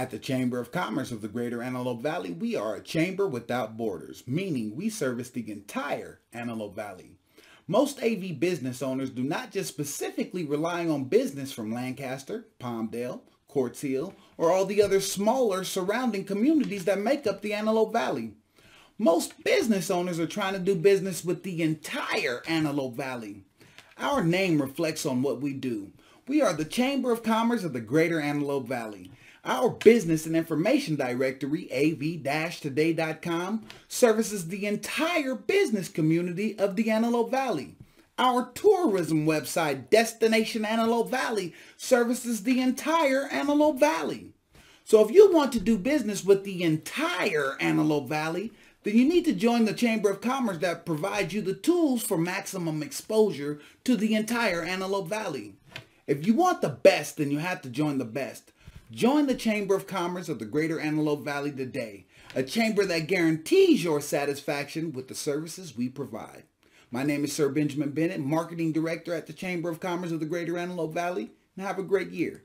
At the Chamber of Commerce of the Greater Antelope Valley, we are a chamber without borders, meaning we service the entire Antelope Valley. Most AV business owners do not just specifically rely on business from Lancaster, Palmdale, Quartz Hill, or all the other smaller surrounding communities that make up the Antelope Valley. Most business owners are trying to do business with the entire Antelope Valley. Our name reflects on what we do. We are the Chamber of Commerce of the Greater Antelope Valley. Our business and information directory, av-today.com, services the entire business community of the Antelope Valley. Our tourism website, Destination Antelope Valley, services the entire Antelope Valley. So if you want to do business with the entire Antelope Valley, then you need to join the Chamber of Commerce that provides you the tools for maximum exposure to the entire Antelope Valley. If you want the best, then you have to join the best. Join the Chamber of Commerce of the Greater Antelope Valley today, a chamber that guarantees your satisfaction with the services we provide. My name is Sir Benjamin Bennett, Marketing Director at the Chamber of Commerce of the Greater Antelope Valley, and have a great year.